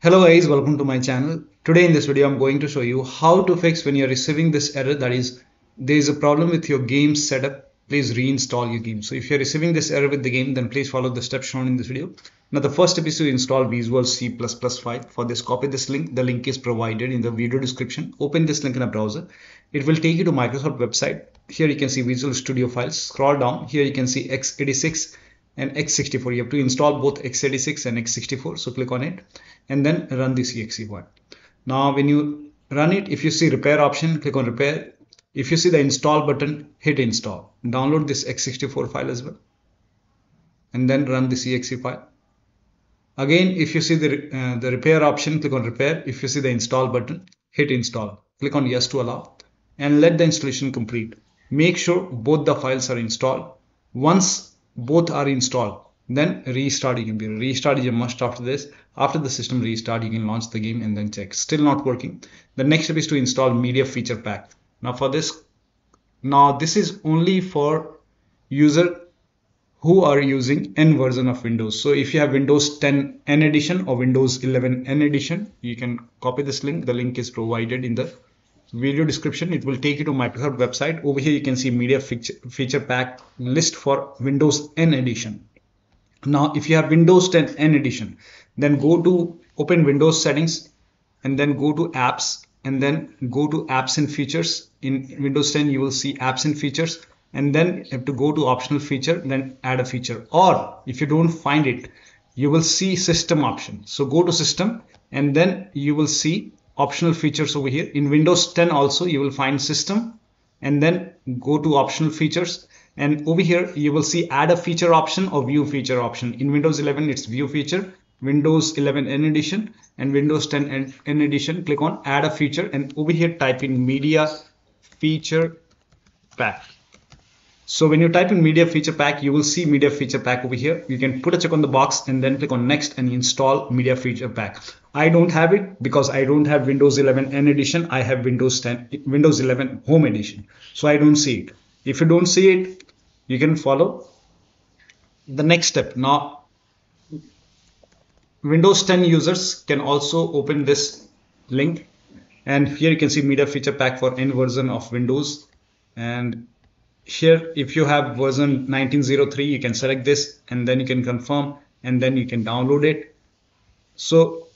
Hello guys, welcome to my channel. Today in this video I'm going to show you how to fix when you're receiving this error that is there is a problem with your game setup please reinstall your game. So if you're receiving this error with the game then please follow the steps shown in this video. Now the first step is to install Visual C++ file. For this copy this link. The link is provided in the video description. Open this link in a browser. It will take you to Microsoft website. Here you can see Visual Studio files. Scroll down. Here you can see x86 and x64 you have to install both x86 and x64 so click on it and then run this exe one now when you run it if you see repair option click on repair. If you see the install button hit install. Download this x64 file as well and then run this exe file again if you see the uh, the repair option click on repair. If you see the install button hit install. Click on yes to allow and let the installation complete. Make sure both the files are installed. Once both are installed then restart your computer restart is a must after this. After the system restart you can launch the game and then check. Still not working. The next step is to install media feature pack. Now for this now this is only for user who are using n version of windows. So if you have windows 10 n edition or windows 11 n edition you can copy this link. The link is provided in the video description. It will take you to microsoft website. Over here you can see media feature, feature pack list for windows n edition. Now if you have windows 10 n edition then go to open windows settings and then go to apps and then go to apps and features. In windows 10 you will see apps and features and then you have to go to optional feature then add a feature. Or if you don't find it you will see system option. So go to system and then you will see optional features over here. In windows 10 also you will find system and then go to optional features. And over here you will see add a feature option or view feature option. In windows 11 it's view feature windows 11 n edition and windows 10 n edition. Click on add a feature and over here type in media feature pack. So when you type in media feature pack, you will see media feature pack over here. You can put a check on the box and then click on next and install media feature pack. I don't have it because I don't have Windows 11 N edition. I have Windows 10, Windows 11 Home edition. So I don't see it. If you don't see it, you can follow the next step. Now, Windows 10 users can also open this link and here you can see media feature pack for N version of Windows and here if you have version 1903 you can select this and then you can confirm and then you can download it so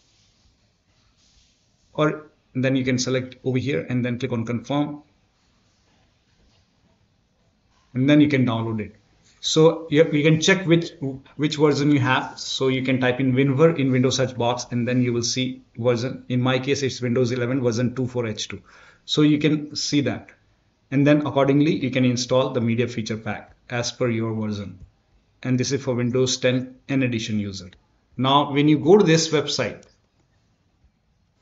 or then you can select over here and then click on confirm. And then you can download it. So you, you can check which which version you have. So you can type in winver in windows search box and then you will see version in my case it's windows 11 version 24h2 so you can see that. And then accordingly you can install the media feature pack as per your version. And this is for Windows 10 N edition user. Now when you go to this website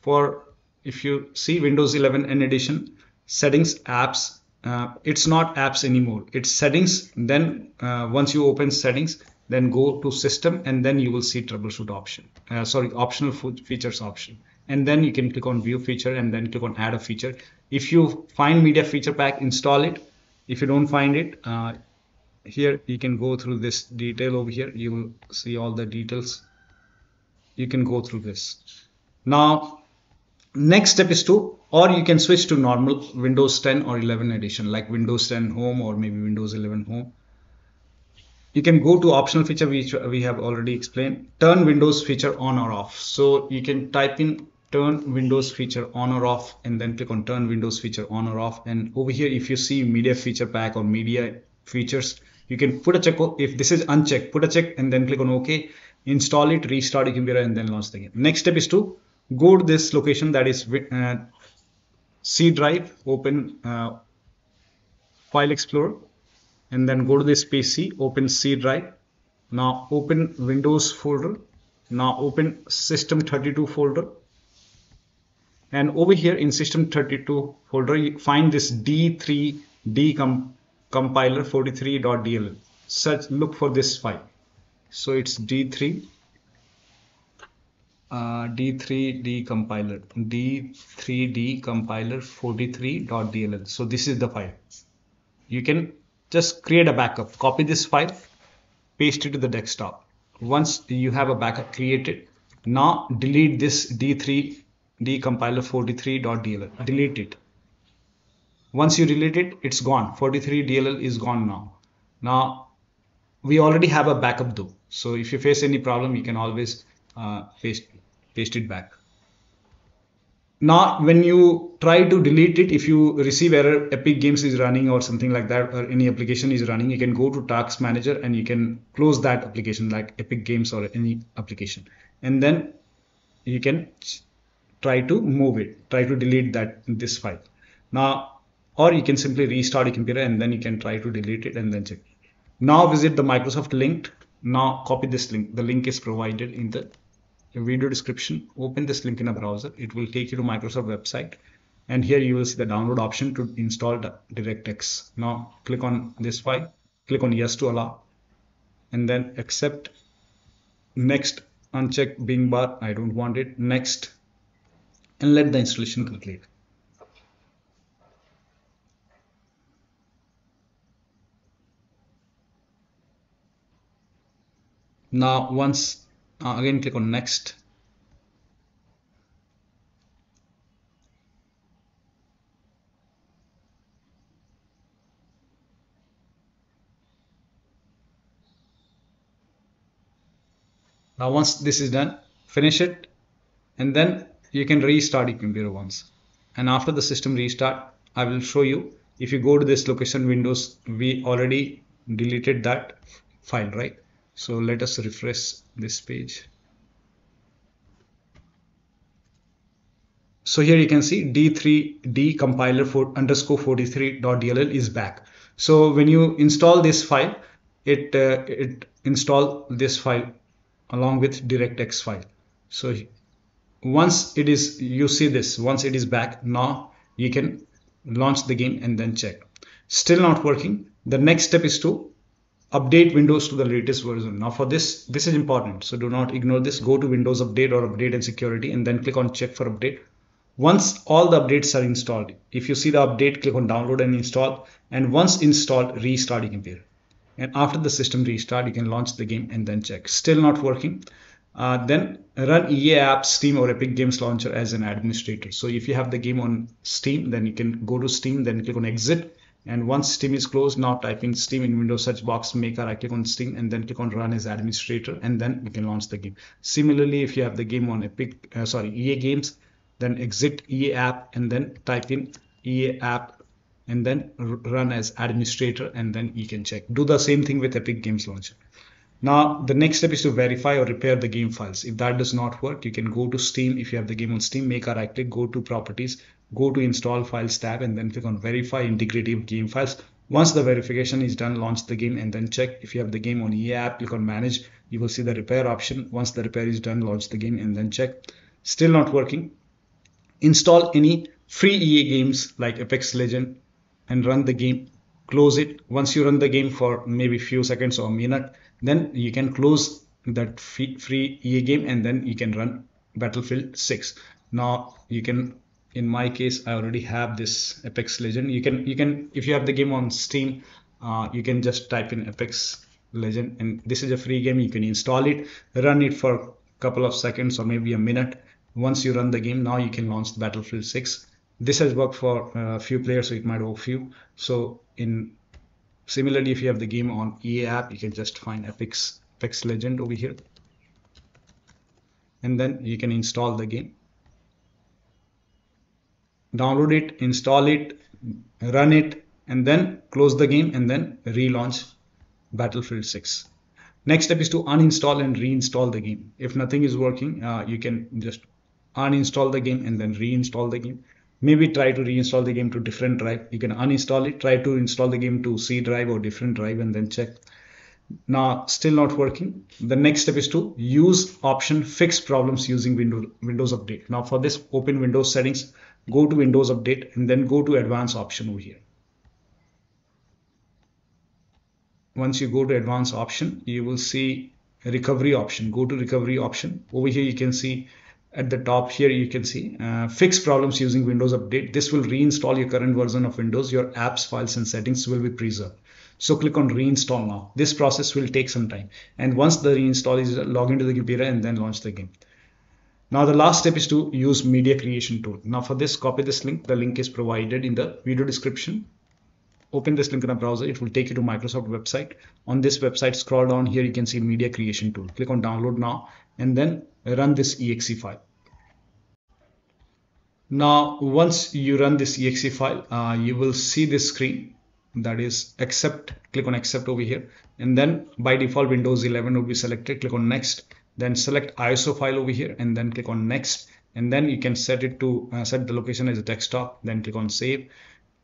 for if you see Windows 11 N edition settings apps uh, it's not apps anymore. It's settings then uh, once you open settings then go to system and then you will see troubleshoot option uh, sorry optional features option. And then you can click on view feature and then click on add a feature. If you find media feature pack install it. If you don't find it uh, here you can go through this detail over here. You will see all the details. You can go through this. Now next step is to or you can switch to normal windows 10 or 11 edition like windows 10 home or maybe windows 11 home. You can go to optional feature which we have already explained turn windows feature on or off. So you can type in turn Windows feature on or off and then click on turn Windows feature on or off. And over here if you see media feature pack or media features you can put a check if this is unchecked put a check and then click on OK install it restart your computer and then launch the game. Next step is to go to this location that is uh, C drive open uh, file explorer and then go to this PC open C drive. Now open Windows folder. Now open system32 folder. And over here in system32 folder you find this d3d com compiler 43.dll search look for this file. So it's d3 uh, d3d compiler d3d compiler 43.dll so this is the file you can just create a backup copy this file paste it to the desktop once you have a backup created Now delete this D3 dcompiler43.dll. Delete it. Once you delete it, it's gone. 43DLL is gone now. Now we already have a backup though. So if you face any problem, you can always uh, paste, paste it back. Now, when you try to delete it, if you receive error, Epic Games is running or something like that, or any application is running, you can go to Task Manager and you can close that application like Epic Games or any application. And then you can try to move it, try to delete that this file. Now, or you can simply restart your computer and then you can try to delete it and then check. Now visit the Microsoft link. Now copy this link. The link is provided in the video description. Open this link in a browser. It will take you to Microsoft website. And here you will see the download option to install DirectX. Now click on this file. Click on yes to allow. And then accept. Next uncheck Bing bar. I don't want it. Next. And let the installation complete. now once uh, again click on next. Now once this is done finish it and then you can restart your computer once. And after the system restart I will show you if you go to this location windows we already deleted that file right so let us refresh this page. So here you can see D3D compiler for underscore 43.dll is back. So when you install this file, it uh, it install this file along with DirectX file. So once it is you see this once it is back now you can launch the game and then check still not working the next step is to update Windows to the latest version. Now for this, this is important. So do not ignore this. Go to Windows Update or Update and Security and then click on Check for Update. Once all the updates are installed, if you see the update, click on Download and Install. And once installed, restart your computer. And after the system restart, you can launch the game and then check. Still not working. Uh, then run EA Apps, Steam or Epic Games Launcher as an administrator. So if you have the game on Steam, then you can go to Steam, then click on Exit and once Steam is closed, now type in Steam in Windows search box maker. I click on Steam and then click on Run as administrator, and then you can launch the game. Similarly, if you have the game on Epic, uh, sorry, EA Games, then exit EA app and then type in EA app and then run as administrator, and then you can check. Do the same thing with Epic Games Launcher. Now, the next step is to verify or repair the game files. If that does not work, you can go to Steam. If you have the game on Steam, make a right click, go to properties, go to install files tab and then click on verify integrity of game files. Once the verification is done, launch the game and then check if you have the game on EA app, click on manage. You will see the repair option. Once the repair is done, launch the game and then check. Still not working. Install any free EA games like Apex Legend and run the game. Close it. Once you run the game for maybe few seconds or a minute, then you can close that free EA game and then you can run Battlefield 6. Now you can in my case i already have this apex legend you can you can if you have the game on steam uh, you can just type in apex legend and this is a free game you can install it run it for a couple of seconds or maybe a minute once you run the game now you can launch battlefield 6 this has worked for a few players so it might work for you so in similarly if you have the game on ea app you can just find apex apex legend over here and then you can install the game download it, install it, run it, and then close the game and then relaunch Battlefield 6. Next step is to uninstall and reinstall the game. If nothing is working, uh, you can just uninstall the game and then reinstall the game. Maybe try to reinstall the game to different drive. You can uninstall it, try to install the game to C drive or different drive and then check. Now, still not working. The next step is to use option fix problems using Windows, Windows Update. Now for this, open Windows settings, go to Windows Update and then go to Advanced option over here. Once you go to Advanced option, you will see recovery option. Go to recovery option. Over here you can see at the top here you can see uh, fix problems using Windows Update. This will reinstall your current version of Windows. Your apps, files and settings will be preserved. So click on reinstall now. This process will take some time. And once the reinstall is log into the computer and then launch the game. Now the last step is to use media creation tool. Now for this, copy this link. The link is provided in the video description. Open this link in a browser. It will take you to Microsoft website. On this website, scroll down here. You can see media creation tool. Click on download now and then run this exe file. Now, once you run this exe file, uh, you will see this screen that is accept. Click on accept over here. And then by default, Windows 11 will be selected. Click on next then select ISO file over here and then click on next and then you can set it to uh, set the location as a desktop then click on save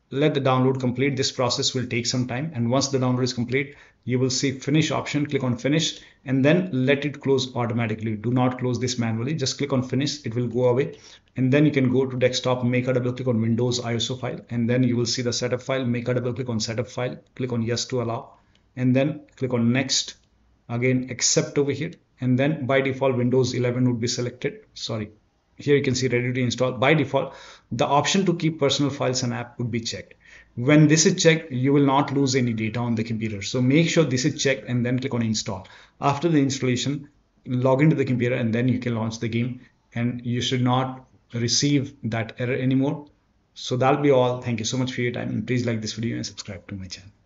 let the download complete. This process will take some time. And once the download is complete you will see finish option click on finish and then let it close automatically. Do not close this manually. Just click on finish. It will go away. And then you can go to desktop make a double click on windows iso file. And then you will see the setup file. Make a double click on setup file. Click on yes to allow. And then click on next. Again accept over here. And then by default Windows 11 would be selected. Sorry, here you can see ready to install. By default, the option to keep personal files and app would be checked. When this is checked, you will not lose any data on the computer. So make sure this is checked and then click on install. After the installation, log into the computer and then you can launch the game and you should not receive that error anymore. So that'll be all. Thank you so much for your time and please like this video and subscribe to my channel.